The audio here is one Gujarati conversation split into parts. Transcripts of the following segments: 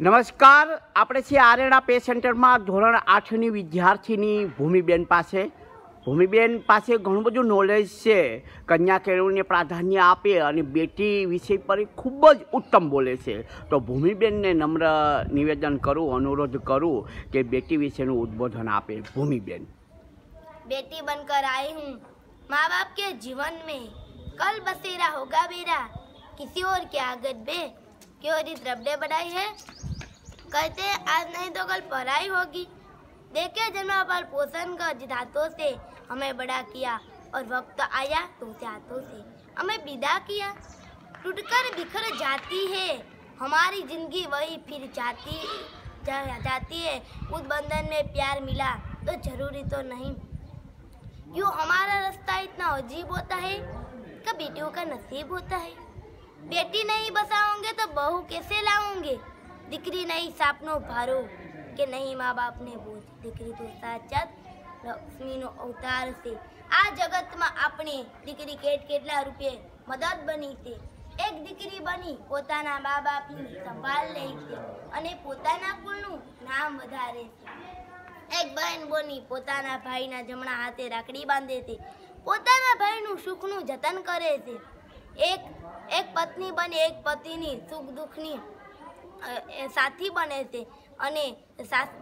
નમસ્કાર, આપણે છીએ આરેડા પે સેન્ટરમાં ધોરણ આઠની વિદ્યાર્થીની ભૂમિબેન પાસે. ભૂમિબેન પાસે ઘણું બધું નોલેજ છે. કન્યા કેળવણીને પ્રાધાન્ય આપે અને બેટી વિષય પર ખૂબ જ ઉત્તમ બોલે છે. તો ભૂમિબેનને નમ્ર નિવેદન કરું, અનુરોધ કરું કે બેટી વિશેનું ઉદ્બોધન આપે. ભૂમિબેન. બેટી બનકર આઈ હું. મા બાપ કે જીવન મેં. કલ બસેરા હોગા બેરા. કિસી ઓર કે આગળ બે? क्यों रित रबड़े बढ़ाई है। कहते हैं, आज नहीं तो कल पढ़ाई होगी। देखे जन्म पर पोषण कर जिस हाथों से हमें बड़ा किया और वक्त आया तो उसे हाथों से हमें विदा किया। टूटकर बिखर जाती है हमारी ज़िंदगी वही फिर जाती जा, जाती है। उस बंधन में प्यार मिला तो ज़रूरी तो नहीं। यूँ हमारा रास्ता इतना अजीब होता है कि बेटियों का नसीब होता है। बेटी नहीं बसाओगे બહુ કેસે લાવુંગે દીકરી નહીં સાપનો ભારો કે નહીં મા બાપને બોધ દીકરી તો સાચાત લક્ષ્મીનો અવતાર છે આ જગતમાં આપણે દીકરી કેટ કેટલા રૂપિયે મદદ બની છે એક દીકરી બની પોતાના મા બાપની સંભાળ લે છે અને પોતાના કુલનું નામ વધારે છે એક બહેન બની પોતાના ભાઈના જમણા હાથે રાખડી બાંધે છે પોતાના ભાઈનું સુખનું જતન કરે છે એક એક પત્ની બની, એક પતિની સુખ દુઃખની સાથી બને છે. અને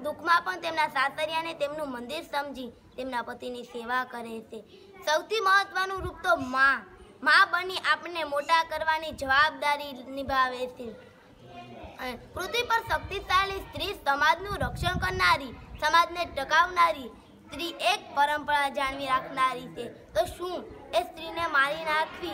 દુઃખમાં પણ તેમના સાસરિયાને તેમનું મંદિર સમજી તેમના પતિની સેવા કરે છે. સૌથી મહત્વનું રૂપ તો માં. માં બની આપણને મોટા કરવાની જવાબદારી નિભાવે છે. પૃથ્વી પર શક્તિશાળી સ્ત્રી સમાજનું રક્ષણ કરનારી, સમાજને ટકાવનારી, સ્ત્રી એક પરંપરા જાળવી રાખનારી છે. તો શું? એ સ્ત્રીને મારી નાખવી